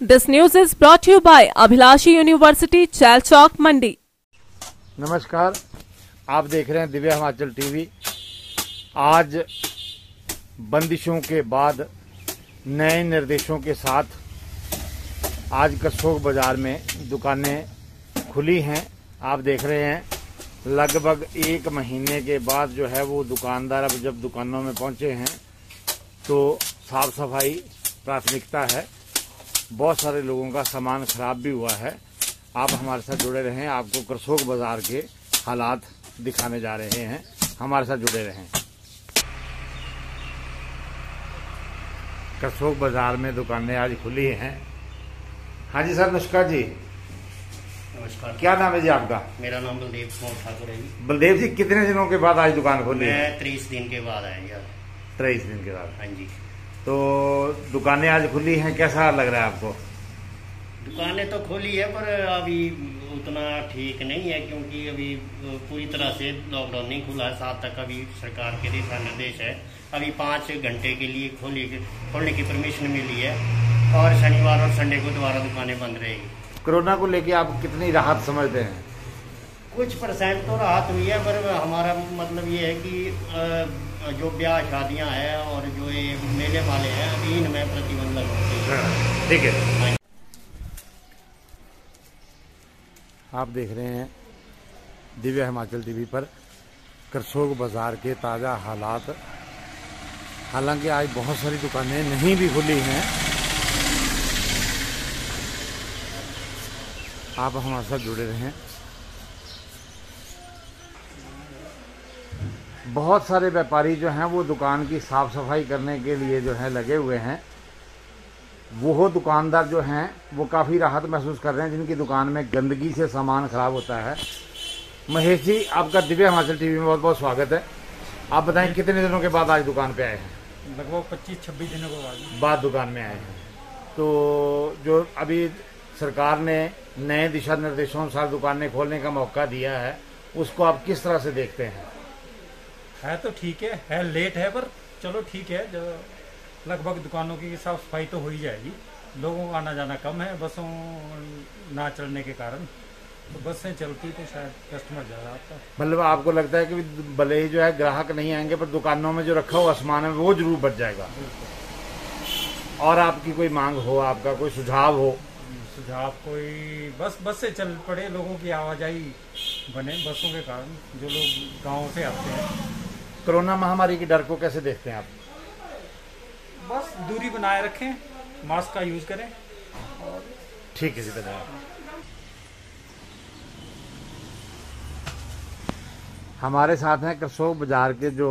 This news is brought to you by Abhilashi University, Chalchok, Mandi. नमस्कार आप देख रहे हैं दिव्य हिमाचल टीवी। आज बंदिशों के बाद नए निर्देशों के साथ आज करसोग बाज़ार में दुकानें खुली हैं। आप देख रहे हैं लगभग एक महीने के बाद जो है वो दुकानदार अब जब दुकानों में पहुँचे हैं तो साफ़ सफ़ाई प्राथमिकता है। बहुत सारे लोगों का सामान खराब भी हुआ है। आप हमारे साथ जुड़े रहें आपको करसोग बाज़ार के हालात दिखाने जा रहे हैं। हमारे साथ जुड़े रहें। करसोग बाज़ार में दुकानें आज खुली हैं। हाँ जी सर नमस्कार जी। नमस्कार। क्या नाम है जी आपका? मेरा नाम बलदेव कुमार ठाकुर है जी। बलदेव जी कितने दिनों के बाद आज दुकान खोली? है तीस दिन के बाद आया यार तेईस दिन के बाद। हाँ जी। तो दुकानें आज खुली हैं कैसा लग रहा है आपको? दुकानें तो खुली है पर अभी उतना ठीक नहीं है क्योंकि अभी पूरी तरह से लॉकडाउन नहीं खुला है। सात तक अभी सरकार के दिशा निर्देश है। अभी पाँच घंटे के लिए खोली खोलने की परमिशन मिली है और शनिवार और संडे को दोबारा दुकानें बंद रहेगी। कोरोना को लेके आप कितनी राहत समझते हैं? कुछ परसेंट तो राहत हुई है पर हमारा मतलब ये है कि अ, जो ब्याह शादियाँ हैं और जो ये मेले वाले हैं अभी इनमें प्रतिबंध लगा ठीक है। आप देख रहे हैं दिव्य हिमाचल टीवी पर करसोग बाज़ार के ताज़ा हालात। हालाँकि आज बहुत सारी दुकानें नहीं भी खुली हैं। आप हमारे साथ जुड़े रहें। बहुत सारे व्यापारी जो हैं वो दुकान की साफ़ सफ़ाई करने के लिए जो है लगे हुए हैं। वो दुकानदार जो हैं वो काफ़ी राहत महसूस कर रहे हैं जिनकी दुकान में गंदगी से सामान खराब होता है। महेश जी आपका दिव्य हिमाचल टीवी में बहुत बहुत स्वागत है। आप बताएँ कितने दिनों के बाद आज दुकान पे आए हैं? लगभग पच्चीस छब्बीस दिनों के बाद। बाद दुकान में आए हैं। तो जो अभी सरकार ने नए दिशा निर्देशों अनुसार दुकानें खोलने का मौका दिया है उसको आप किस तरह से देखते हैं? है तो ठीक है है लेट है पर चलो ठीक है लगभग दुकानों की साफ़ सफ़ाई तो हो ही जाएगी। लोगों का आना जाना कम है बसों ना चलने के कारण। तो बसें चलती तो शायद कस्टमर ज़्यादा आता। मतलब आपको लगता है कि भले ही जो है ग्राहक नहीं आएँगे पर दुकानों में जो रखा हुआ सामान है वो ज़रूर बच जाएगा। और आपकी कोई मांग हो आपका कोई सुझाव हो? सुझाव कोई बस बस से चल पड़े लोगों की आवाजाही बने बसों के कारण जो लोग गाँव से आते हैं। कोरोना महामारी के डर को कैसे देखते हैं आप? बस दूरी बनाए रखें मास्क का यूज़ करें। ठीक है जी धन्यवाद। हमारे साथ हैं करसोग बाज़ार के जो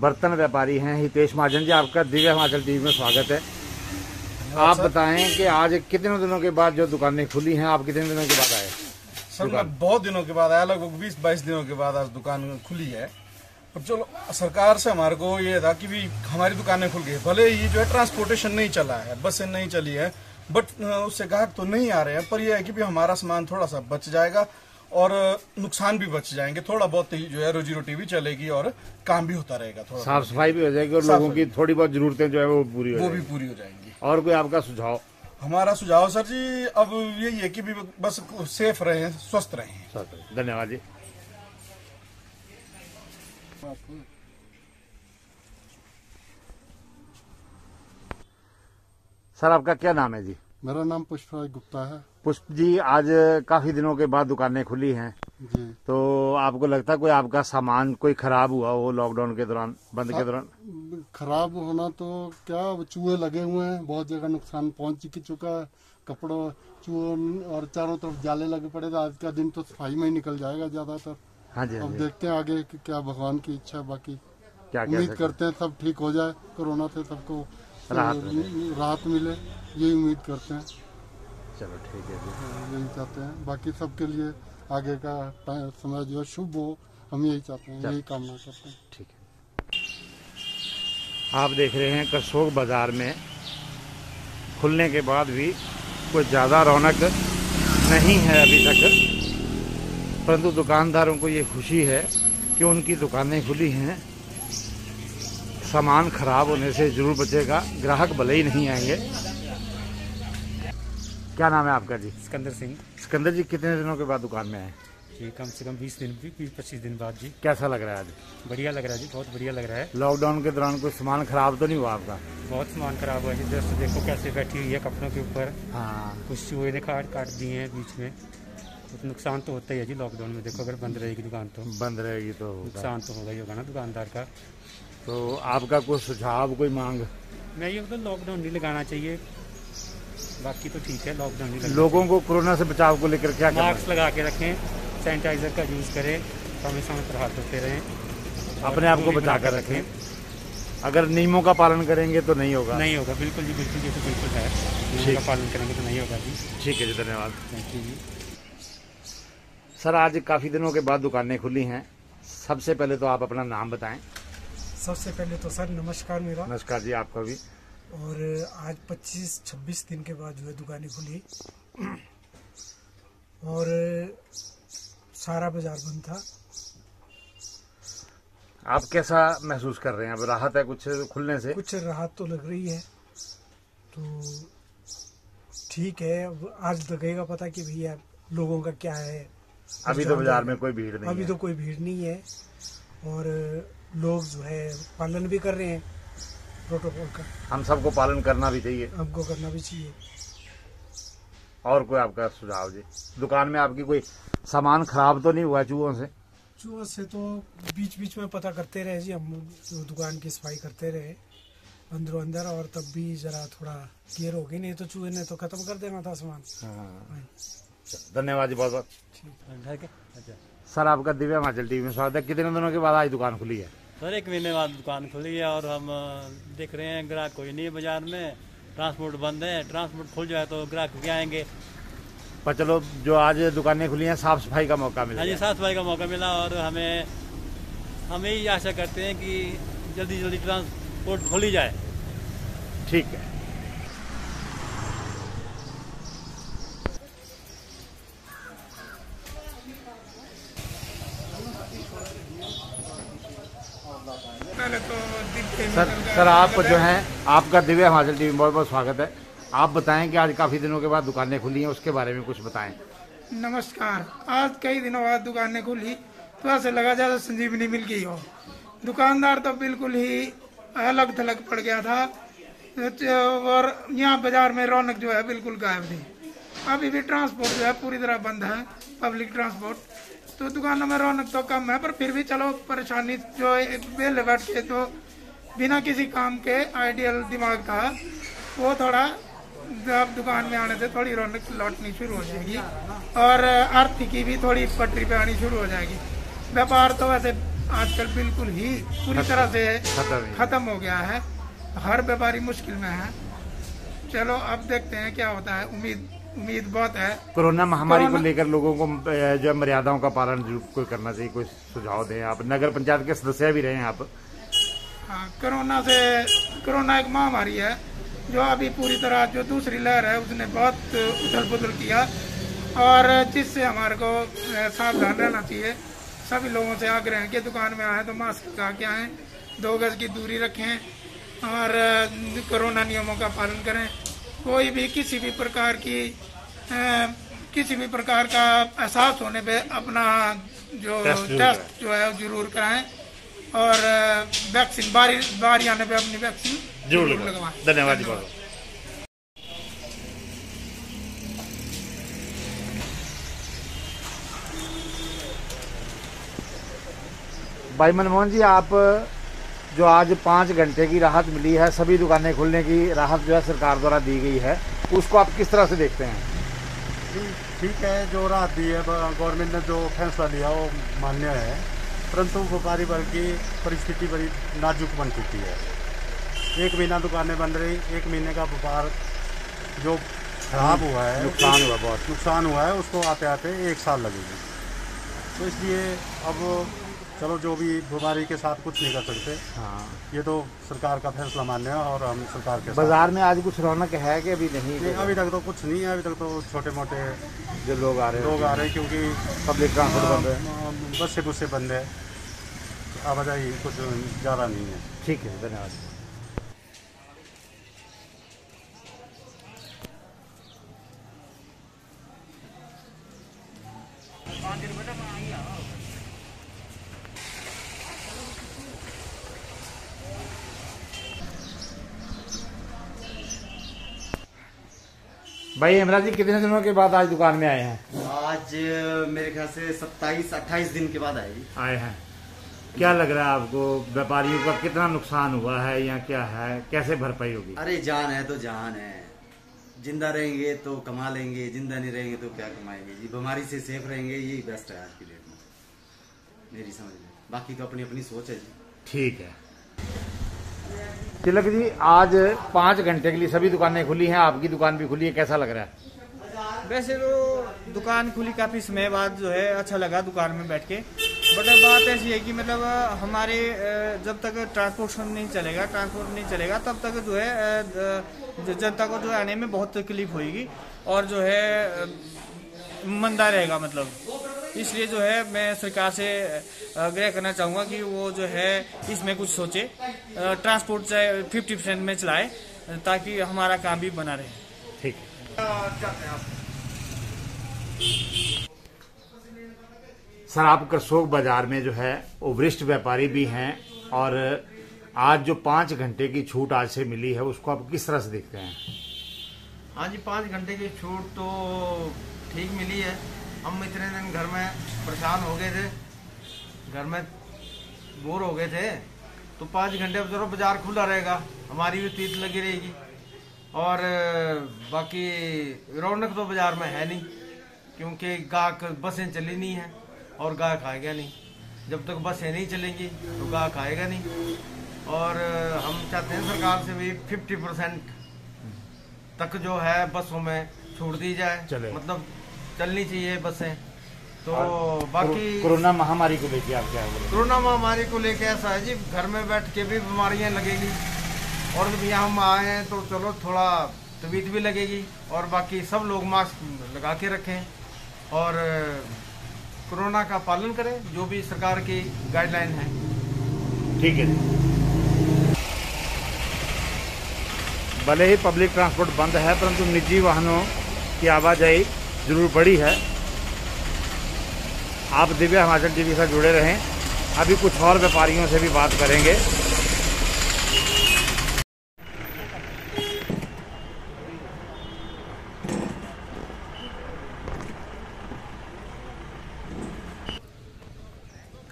बर्तन व्यापारी हैं हितेश महाजन जी आपका दिव्य हिमाचल टीवी में स्वागत है। आप बताएँ कि आज कितने दिनों के बाद जो दुकानें खुली हैं आप कितने दिनों के बाद आए? सर मैं बहुत दिनों के बाद आया लगभग बीस बाईस दिनों के बाद आज दुकान खुली है। पर चलो सरकार से हमारे को ये था कि भी हमारी दुकानें खुल गई भले ही जो है ट्रांसपोर्टेशन नहीं चला है बसें नहीं चली है बट उससे ग्राहक तो नहीं आ रहे हैं पर यह है कि भी हमारा सामान थोड़ा सा बच जाएगा और नुकसान भी बच जाएँगे। थोड़ा बहुत ही जो है रोजी रोटी भी चलेगी और काम भी होता रहेगा थोड़ा साफ़ सफ़ाई भी हो जाएगी और लोगों की थोड़ी बहुत जरूरतें जो है वो पूरी हो वो भी पूरी हो जाएँगी। और कोई आपका सुझाव? हमारा सुझाव सर जी अब यही है कि भी बस सेफ़ रहें स्वस्थ रहें। धन्यवाद जी। सर आपका क्या नाम है जी? मेरा नाम पुष्पराज गुप्ता है। पुष्प जी आज काफ़ी दिनों के बाद दुकानें खुली हैं। जी। तो आपको लगता है कोई आपका सामान कोई खराब हुआ हो लॉकडाउन के दौरान बंद के दौरान? खराब होना तो क्या चूहे लगे हुए हैं बहुत जगह नुकसान पहुँच चुका है। कपड़ों चूहे और चारों तरफ़ जाले लगे पड़े थे। आज का दिन तो सफ़ाई में ही निकल जाएगा ज़्यादातर। हाँ जी हाँ अब देखते हैं आगे कि क्या भगवान की इच्छा बाकी। क्या उम्मीद करते हैं सब ठीक हो जाए कोरोना से सबको राहत मिले। यही उम्मीद करते हैं। चलो ठीक है यही चाहते हैं। बाकी सबके लिए आगे का समय जो है शुभ हो हम यही चाहते हैं यही कामना करते हैं। ठीक है। आप देख रहे हैं करसोग बाज़ार में खुलने के बाद भी कोई ज़्यादा रौनक नहीं है अभी तक। परंतु दुकानदारों को ये खुशी है कि उनकी दुकानें खुली हैं। सामान खराब होने से ज़रूर बचेगा। ग्राहक भले ही नहीं आएँगे। क्या नाम है आपका जी? सिकंदर सिंह। सिकंदर जी कितने दिनों के बाद दुकान में आए? जी कम से कम बीस दिन भी बीस पच्चीस दिन बाद जी। कैसा लग रहा है आज? बढ़िया लग रहा है जी बहुत बढ़िया लग रहा है। लॉकडाउन के दौरान कोई सामान खराब तो नहीं हुआ आपका? बहुत सामान खराब हुआ जी। जस्ट देखो कैसे बैठी हुई है कपड़ों के ऊपर। हाँ। कुछ चूहे ने काट काट दिए हैं बीच में। तो नुकसान तो होता ही है जी लॉकडाउन में। देखो अगर बंद रहेगी दुकान तो। बंद रहेगी तो नुकसान तो होगा ही होगा ना दुकानदार का। तो आपका कोई सुझाव कोई मांग? मैं ये तो लॉकडाउन नहीं लगाना चाहिए। बाकी तो ठीक है लॉकडाउन नहीं लोगों को कोरोना से बचाव को लेकर क्या मास्क लगा के रखें सैनिटाइजर का यूज़ करें समय समय पर हाथ धोते रहें अपने आप को बचा कर रखें। अगर नियमों का पालन करेंगे तो नहीं होगा। नहीं होगा बिल्कुल जी बिल्कुल ये तो बिल्कुल है। नियमों का पालन करेंगे तो नहीं होगा जी। ठीक है जी धन्यवाद। Thank you ji. सर आज काफ़ी दिनों के बाद दुकानें खुली हैं। सबसे पहले तो आप अपना नाम बताएँ। सबसे पहले तो सर नमस्कार मेरा। नमस्कार जी आपका भी। और आज 25-26 दिन के बाद जो है दुकानें खुली। और सारा बाज़ार बंद था। आप कैसा महसूस कर रहे हैं? अब राहत है कुछ खुलने से? कुछ राहत तो लग रही है। तो ठीक है अब आज लगेगा पता कि भैया लोगों का क्या है। अभी तो बाज़ार में कोई भीड़ नहीं अभी है। तो कोई भीड़ नहीं है और लोग जो है पालन भी कर रहे हैं प्रोटोकॉल का। हम सबको पालन करना भी चाहिए। हमको करना भी चाहिए। और कोई आपका सुझाव जी दुकान में आपकी कोई सामान खराब तो नहीं हुआ चूहों से? चूहों से तो बीच बीच में पता करते रहे जी हम दुकान की सफ़ाई करते रहे अंदरों अंदर और तब भी जरा थोड़ा केयर हो गई नहीं तो चूहे ने तो खत्म कर देना था सामान। चलो, धन्यवाद जी बहुत बहुत। अच्छा सर आपका दिव्य हिमाचल टीवी में स्वागत है। कितने दिनों के बाद आज दुकान खुली है? सर एक महीने बाद दुकान खुली है और हम देख रहे हैं ग्राहक कोई नहीं है बाज़ार में। ट्रांसपोर्ट बंद है। ट्रांसपोर्ट खुल जाए तो ग्राहक क्या आएँगे। पर चलो जो आज दुकानें खुली हैं साफ़ सफ़ाई का मौका मिला। हाँ जी साफ़ सफ़ाई का मौका मिला और हमें हम यही आशा करते हैं कि जल्दी जल्दी ट्रांसपोर्ट खोली जाए। ठीक है। तो सर सर, आप जो हैं, आपका दिव्य हिमाचल टीवी में बहुत बहुत स्वागत है। आप बताएँ कि आज काफ़ी दिनों के बाद दुकानें खुली हैं, उसके बारे में कुछ बताएँ। नमस्कार। आज कई दिनों बाद दुकानें खुली तो ऐसे लगा जैसे संजीवनी मिल गई हो। दुकानदार तो बिल्कुल ही अलग थलग पड़ गया था, और यहाँ बाज़ार में रौनक जो है बिल्कुल गायब थी। अभी भी ट्रांसपोर्ट जो है पूरी तरह बंद है पब्लिक ट्रांसपोर्ट तो दुकानों में रौनक तो कम है पर फिर भी चलो परेशानी जो बेल बैठ के तो बिना किसी काम के आइडियल दिमाग था वो थोड़ा अब दुकान में आने से थोड़ी रौनक लौटनी शुरू हो जाएगी और आर्थिकी भी थोड़ी पटरी पे आनी शुरू हो जाएगी। व्यापार तो वैसे आजकल बिल्कुल ही पूरी तरह से खत्म हो गया है। हर व्यापारी मुश्किल में है। चलो अब देखते हैं क्या होता है। उम्मीद उम्मीद बहुत है। कोरोना महामारी को लेकर लोगों को जो मर्यादाओं का पालन कोई करना चाहिए कोई सुझाव दें आप। नगर पंचायत के सदस्य भी रहे हैं आप। हाँ कोरोना से कोरोना एक महामारी है जो अभी पूरी तरह जो दूसरी लहर है उसने बहुत उथल पुथल किया। और जिससे हमारे को सावधान रहना चाहिए। सभी लोगों से आग्रह है कि दुकान में आए तो मास्क लगा के आए दो गज की दूरी रखें और कोरोना नियमों का पालन करें। कोई भी किसी भी प्रकार की किसी भी प्रकार का एहसास होने पे अपना जो टेस्ट जो है ज़रूर कराएँ। और वैक्सीन बारी बारी आने पे अपनी वैक्सीन ज़रूर लगवाएँ। धन्यवाद जी बहुत बहुत। भाई मनमोहन जी आप जो आज पाँच घंटे की राहत मिली है सभी दुकानें खुलने की राहत जो है सरकार द्वारा दी गई है उसको आप किस तरह से देखते हैं? ठीक है जो राहत दी है गवर्नमेंट ने जो फैसला लिया वो मान्य है। परंतु व्यापारी वर्ग की परिस्थिति बड़ी नाजुक बन चुकी है। एक महीना दुकानें बंद रही एक महीने का व्यापार जो खराब हुआ है नुकसान हुआ बहुत। नुकसान हुआ है उसको आते आते एक साल लगेगी। तो इसलिए अब चलो जो भी बीमारी के साथ कुछ नहीं कर सकते। हाँ। ये तो सरकार का फैसला मान्य है और हम सरकार के साथ। बाज़ार में आज कुछ रौनक है कि अभी नहीं? नहीं, अभी तक तो कुछ नहीं है। अभी तक तो छोटे मोटे जो लोग आ रहे हैं। लोग आ रहे हैं क्योंकि पब्लिक ट्रांसपोर्ट बंद है। बस से बुस से बंद है। आवाजाही कुछ ज़्यादा नहीं है। ठीक है धन्यवाद। भाई हेमराज जी कितने दिनों के बाद आज दुकान में आए हैं? आज मेरे ख्याल से सत्ताईस अट्ठाईस दिन के बाद आए। आए हैं। क्या लग रहा है आपको व्यापारियों का कितना नुकसान हुआ है या क्या है? कैसे भरपाई होगी? अरे जान है तो जान है। ज़िंदा रहेंगे तो कमा लेंगे ज़िंदा नहीं रहेंगे तो क्या कमाएँगे जी? बीमारी से सेफ़ रहेंगे यही बेस्ट है आज की डेट में। मेरी समझ में। बाकी तो अपनी अपनी सोच है जी। ठीक है। तिलक जी, आज पाँच घंटे के लिए सभी दुकानें खुली हैं, आपकी दुकान भी खुली है, कैसा लग रहा है? वैसे तो दुकान खुली काफ़ी समय बाद जो है अच्छा लगा दुकान में बैठ के। बट बात ऐसी है कि मतलब हमारे जब तक ट्रांसपोर्टेशन नहीं चलेगा, ट्रांसपोर्ट नहीं चलेगा, तब तक जो है जनता को जो है आने में बहुत तकलीफ़ होगी और जो है मंदा रहेगा मतलब। इसलिए जो है मैं सरकार से आग्रह करना चाहूँगा कि वो जो है इसमें कुछ सोचे। ट्रांसपोर्ट चाहे फिफ्टी परसेंट में चलाए ताकि हमारा काम भी बना रहे। ठीक। सर आप करसोग बाज़ार में जो है वो वरिष्ठ व्यापारी भी हैं और आज जो पाँच घंटे की छूट आज से मिली है उसको आप किस तरह से देखते हैं? आज जी पाँच घंटे की छूट तो ठीक मिली है। हम इतने दिन घर में परेशान हो गए थे। घर में बोर हो गए थे। तो पाँच घंटे अब ज़रूर बाज़ार खुला रहेगा। हमारी भी तीत लगी रहेगी। और बाकी रौनक तो बाज़ार में है नहीं क्योंकि गाहक बसें चली नहीं है और गाहक आएगा नहीं। जब तक बसें नहीं चलेंगी तो गाहक आएगा नहीं। और हम चाहते हैं सरकार से भी फिफ्टी परसेंट तक जो है बसों में छूट दी जाए। मतलब चलनी चाहिए बसें। तो बाकी कोरोना महामारी को लेकर आप क्या बोले कोरोना महामारी को लेके ऐसा है जी घर में बैठ के भी बीमारियाँ लगेगी। और जब यहाँ हम आए हैं तो चलो थोड़ा तबीयत भी लगेगी और बाकी सब लोग मास्क लगा के रखें। और कोरोना का पालन करें जो भी सरकार की गाइडलाइन है। ठीक है भले ही पब्लिक ट्रांसपोर्ट बंद है परंतु निजी वाहनों की आवाजाही ज़रूर बढ़ी है। आप दिव्या हिमाचल टीवी से जुड़े रहें। अभी कुछ और व्यापारियों से भी बात करेंगे।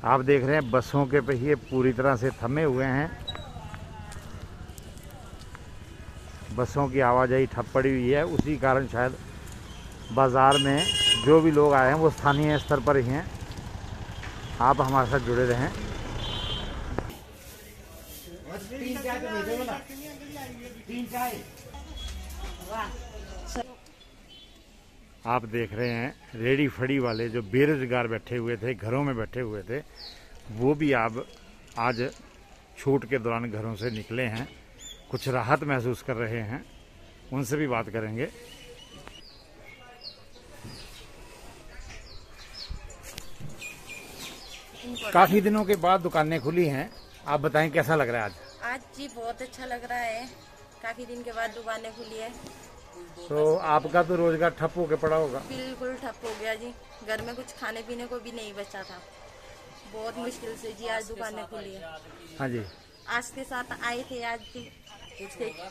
आप देख रहे हैं, बसों के पहिए पूरी तरह से थमे हुए हैं। बसों की आवाजाही ठप पड़ी हुई है। उसी कारण शायद बाज़ार में जो भी लोग आए हैं, वो स्थानीय स्तर पर ही हैं। आप हमारे साथ जुड़े रहें। आप देख रहे हैं, रेडी फड़ी वाले जो बेरोजगार बैठे हुए थे, घरों में बैठे हुए थे, वो भी आप आज छूट के दौरान घरों से निकले हैं। कुछ राहत महसूस कर रहे हैं। उनसे भी बात करेंगे। काफ़ी दिनों के बाद दुकानें खुली हैं। आप बताएँ कैसा लग रहा है आज? आज जी बहुत अच्छा लग रहा है। काफ़ी दिन के बाद दुकानें खुली है। तो आपका तो रोज़गार ठप होके पड़ा होगा। बिल्कुल ठप हो गया जी। घर में कुछ खाने पीने को भी नहीं बचा था। बहुत मुश्किल से जी आज दुकानें खुली है। हाँ जी। आज के साथ आए थे आज भी।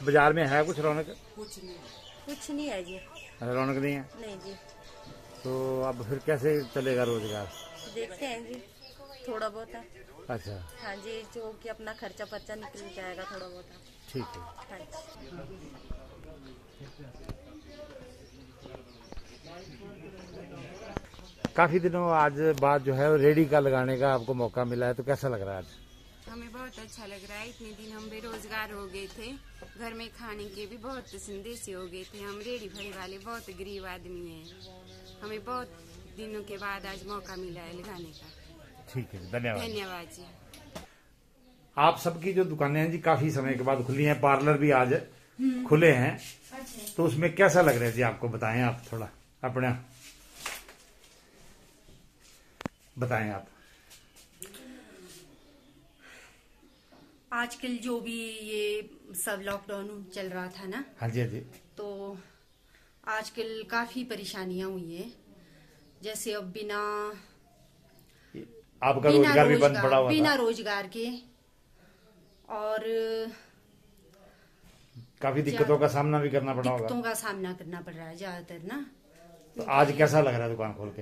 बाज़ार में है कुछ रौनक? कुछ नहीं। कुछ नहीं है जी। रौनक नहीं है? नहीं जी। तो अब फिर कैसे चलेगा रोज़गार? देखते हैं जी। थोड़ा बहुत है अच्छा। हाँ जी जो कि अपना खर्चा पर्चा निकल जाएगा थोड़ा बहुत ठीक है। हाँ जी। काफ़ी दिनों आज बाद जो है रेडी का लगाने का आपको मौका मिला है तो कैसा लग रहा है आज? हमें बहुत अच्छा लग रहा है। इतने दिन हम बेरोजगार हो गए थे। घर में खाने के भी बहुत संदेशी हो गए थे। हम रेडी भरी वाले बहुत गरीब आदमी हैं। हमें बहुत दिनों के बाद आज मौका मिला है लगाने का। ठीक है धन्यवाद। धन्यवाद जी। आप सबकी जो दुकानें हैं जी काफ़ी समय के बाद खुली हैं पार्लर भी आज खुले हैं। तो उसमें कैसा लग रहा है जी आपको बताएँ आप थोड़ा अपना। बताएँ आप। आजकल जो भी ये सब लॉकडाउन चल रहा था ना हाँ जी हाँ जी। तो आजकल काफ़ी परेशानियाँ हुई है। जैसे अब बिना आपका रोज़गार भी बंद पड़ा हुआ बिना रोज़गार के। और काफ़ी दिक्कतों का सामना भी करना पड़ा होगा। दिक्कतों का सामना करना पड़ रहा है ज़्यादातर ना। तो आज कैसा लग रहा है दुकान खोल के?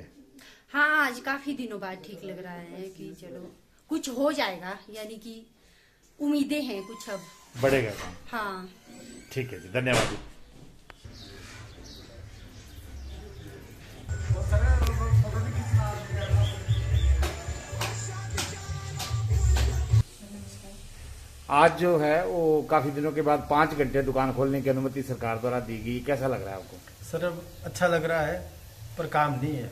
हाँ आज काफ़ी दिनों बाद ठीक लग रहा है कि चलो कुछ हो जाएगा यानी कि उम्मीदें हैं कुछ अब। बढ़ेगा काम। हाँ। ठीक है जी धन्यवाद आज जो है वो काफ़ी दिनों के बाद पाँच घंटे दुकान खोलने की अनुमति सरकार द्वारा दी गई। कैसा लग रहा है आपको? सर अब अच्छा लग रहा है पर काम नहीं है।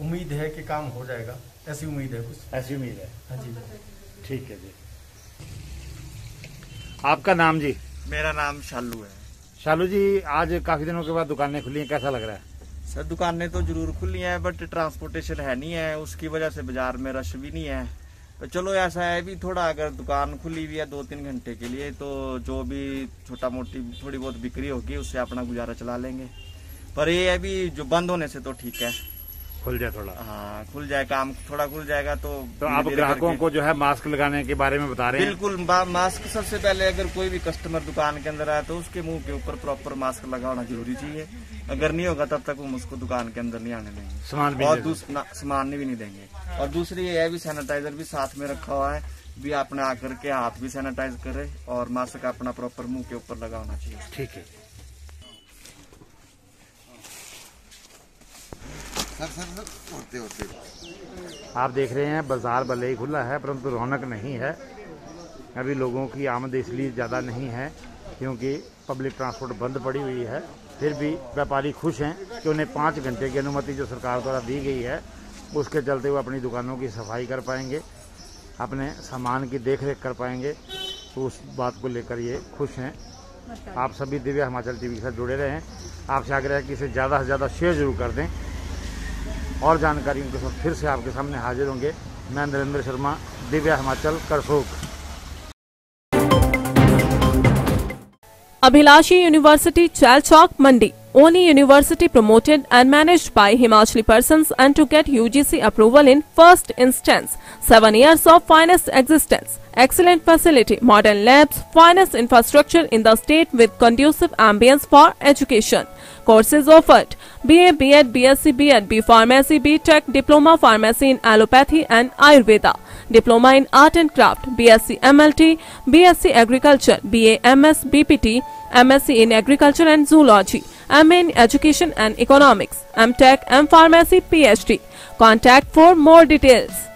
उम्मीद है कि काम हो जाएगा। ऐसी उम्मीद है कुछ। ऐसी उम्मीद है? हाँ जी। ठीक है जी। आपका नाम जी? मेरा नाम शालू है। शालू जी आज काफ़ी दिनों के बाद दुकानें खुली हैं कैसा लग रहा है? सर दुकानें तो ज़रूर खुली हैं बट ट्रांसपोर्टेशन है नहीं है। उसकी वजह से बाज़ार में रश भी नहीं है। तो चलो ऐसा है भी थोड़ा अगर दुकान खुली हुई है दो तीन घंटे के लिए तो जो भी छोटा मोटी थोड़ी बहुत बिक्री होगी, उससे अपना गुजारा चला लेंगे। पर ये है भी जो बंद होने से तो ठीक है। खुल जाए थोड़ा। हाँ खुल जाए काम थोड़ा खुल जाएगा तो तो आप ग्राहकों को जो है मास्क लगाने के बारे में बता रहे हैं? बिल्कुल मास्क सबसे पहले अगर कोई भी कस्टमर दुकान के अंदर आए तो उसके मुँह के ऊपर प्रॉपर मास्क लगाना ज़रूरी चाहिए। अगर नहीं होगा तब तक हम उसको दुकान के अंदर नहीं आने देंगे। सामान भी और नहीं सामान भी नहीं देंगे। और दूसरी ये है भी सैनिटाइजर भी साथ में रखा हुआ है। भी आपने आकर के हाथ भी सैनिटाइज करे और मास्क अपना प्रॉपर मुँह के ऊपर लगा होना चाहिए। ठीक है सर सर सर होते होते आप देख रहे हैं, बाज़ार भले ही खुला है, परंतु रौनक नहीं है। अभी लोगों की आमद इसलिए ज़्यादा नहीं है, क्योंकि पब्लिक ट्रांसपोर्ट बंद पड़ी हुई है। फिर भी व्यापारी खुश हैं कि उन्हें पाँच घंटे की अनुमति जो सरकार द्वारा दी गई है, उसके चलते वो अपनी दुकानों की सफ़ाई कर पाएँगे, अपने सामान की देख रेख कर पाएँगे। तो उस बात को लेकर ये खुश हैं। आप सभी दिव्य हिमाचल टीवी के साथ जुड़े रहें आपसे आग्रह है कि इसे ज़्यादा से ज़्यादा शेयर ज़रूर कर दें। और जानकारियों के साथ फिर से आपके सामने हाजिर होंगे मैं Narendra Sharma, Divya Himachal करसोक Abhilashi university, Chail Chowk Mandi. Only university promoted and managed by Himachali persons and to get UGC approval in first instance. Seven years of finest existence. Excellent facility, modern labs, finest infrastructure in the state with conducive ambience for education. Courses offered BA, B.Ed, BSc, B.Ed, B Pharmacy, B Tech, Diploma Pharmacy in Allopathy and Ayurveda. Diploma in Art and Craft, BSc MLT, BSc Agriculture, BA MS BPT, MSc in Agriculture and Zoology, MA in Education and Economics, MTech, M Pharmacy, PhD. Contact for more details.